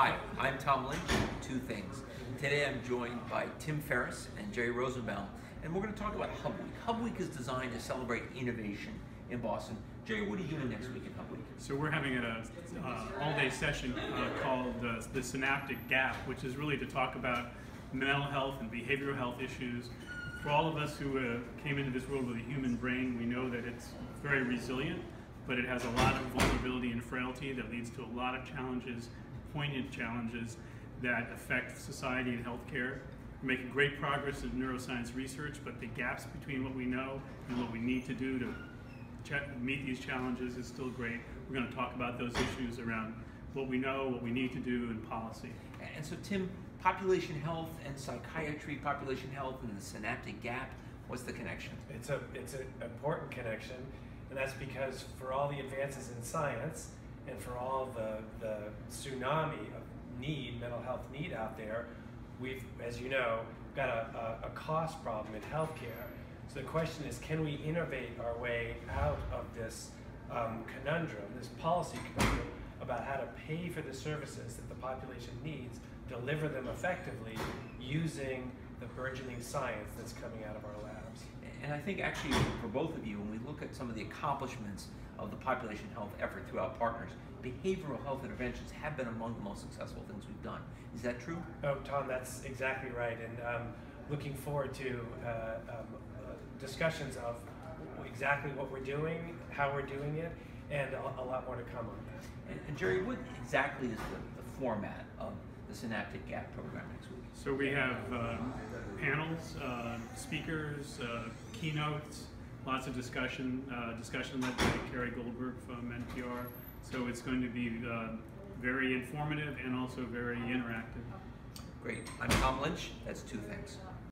Hi, I'm Tom Lynch, Two Things. Today I'm joined by Tim Ferris and Jerry Rosenbaum, and we're going to talk about HUBweek. Hub Week is designed to celebrate innovation in Boston. Jerry, what are you doing next week at HUBweek? So we're having an uh, all-day session uh, called uh, the Synaptic Gap, which is really to talk about mental health and behavioral health issues. For all of us who uh, came into this world with a human brain, we know that it's very resilient, but it has a lot of vulnerability and frailty that leads to a lot of challenges poignant challenges that affect society and healthcare. We're making great progress in neuroscience research, but the gaps between what we know and what we need to do to meet these challenges is still great. We're going to talk about those issues around what we know, what we need to do, and policy. And so, Tim, population health and psychiatry, population health and the synaptic gap, what's the connection? It's a it's an important connection, and that's because for all the advances in science, and for all the, the tsunami of need, mental health need out there, we've, as you know, got a, a, a cost problem in healthcare. So the question is, can we innovate our way out of this um, conundrum, this policy conundrum, about how to pay for the services that the population needs, deliver them effectively, using the burgeoning science that's coming out of our labs. And I think actually for both of you, when we look at some of the accomplishments of the population health effort through our partners, behavioral health interventions have been among the most successful things we've done. Is that true? Oh, Tom, that's exactly right. And um, looking forward to uh, um, uh, discussions of exactly what we're doing, how we're doing it, and a, a lot more to come on that. And, and Jerry, what exactly is the, the, format of the Synaptic Gap program next week? So we have uh, panels, uh, speakers, uh, keynotes, lots of discussion, uh, discussion led by Carey Goldberg from NPR. So it's going to be uh, very informative and also very interactive. Great. I'm Tom Lynch. That's two things.